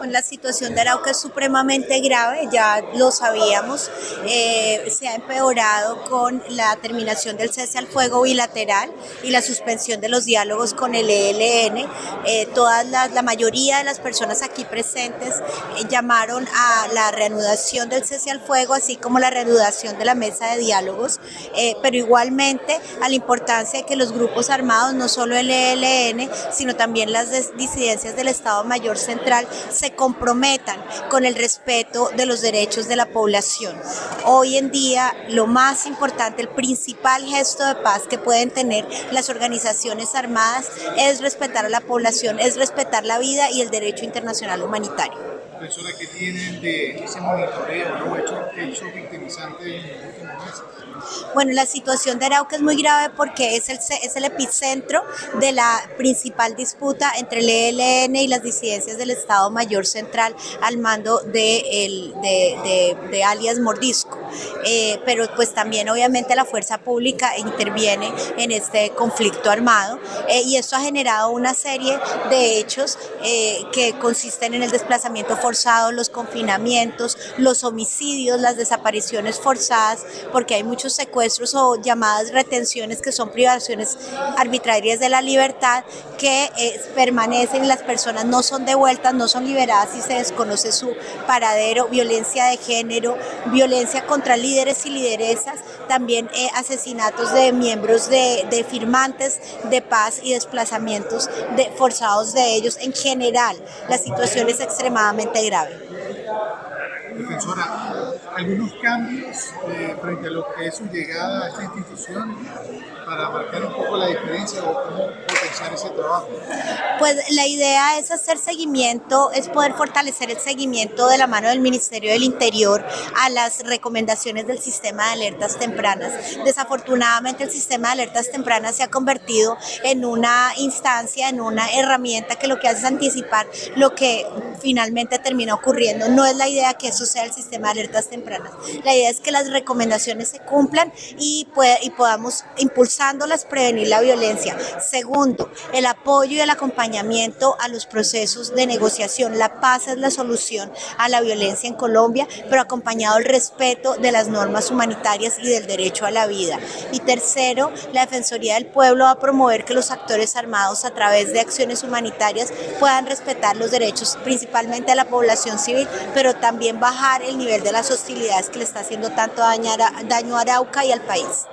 Pues la situación de Arauca es supremamente grave, ya lo sabíamos, eh, se ha empeorado con la terminación del cese al fuego bilateral y la suspensión de los diálogos con el ELN. Eh, todas las, la mayoría de las personas aquí presentes eh, llamaron a la reanudación del cese al fuego, así como la reanudación de la mesa de diálogos, pero igualmente a la importancia de que los grupos armados, no solo el ELN, sino también las disidencias del Estado Mayor Central, se comprometan con el respeto de los derechos de la población. Hoy en día lo más importante, el principal gesto de paz que pueden tener las organizaciones armadas es respetar a la población, es respetar la vida y el derecho internacional humanitario. Profesora, ¿qué tienen de ese monitoreo, no hecho, hecho victimizante en los últimos meses? Bueno, la situación de Arauca es muy grave porque es el, es el epicentro de la principal disputa entre el ELN y las disidencias del Estado Mayor Central al mando de, el, de, de, alias Mordisco. Eh, pero pues también obviamente la fuerza pública interviene en este conflicto armado eh, y esto ha generado una serie de hechos eh, que consisten en el desplazamiento forzado, los confinamientos, los homicidios, las desapariciones forzadas, porque hay muchos secuestros o llamadas retenciones que son privaciones arbitrarias de la libertad que eh, permanecen y las personas no son devueltas, no son liberadas y se desconoce su paradero, violencia de género, violencia contra líderes y lideresas, también eh, asesinatos de miembros de, de, firmantes de paz y desplazamientos de, forzados de ellos. En general, la situación es extremadamente grave. Defensora, algunos cambios eh, frente a lo que es su llegada a esta institución para marcar un poco la diferencia o cómo potenciar ese trabajo? Pues la idea es hacer seguimiento, es poder fortalecer el seguimiento de la mano del Ministerio del Interior a las recomendaciones del sistema de alertas tempranas. Desafortunadamente el sistema de alertas tempranas se ha convertido en una instancia, en una herramienta que lo que hace es anticipar lo que finalmente termina ocurriendo. No es la idea que eso sea el sistema de alertas tempranas. La idea es que las recomendaciones se cumplan y, y podamos impulsándolas prevenir la violencia. Segundo, el apoyo y el acompañamiento a los procesos de negociación. La paz es la solución a la violencia en Colombia, pero acompañado el respeto de las normas humanitarias y del derecho a la vida. Y tercero, la Defensoría del Pueblo va a promover que los actores armados a través de acciones humanitarias puedan respetar los derechos principalmente a la población civil, pero también bajar el nivel de las hostilidades que le está haciendo tanto daño a Arauca y al país.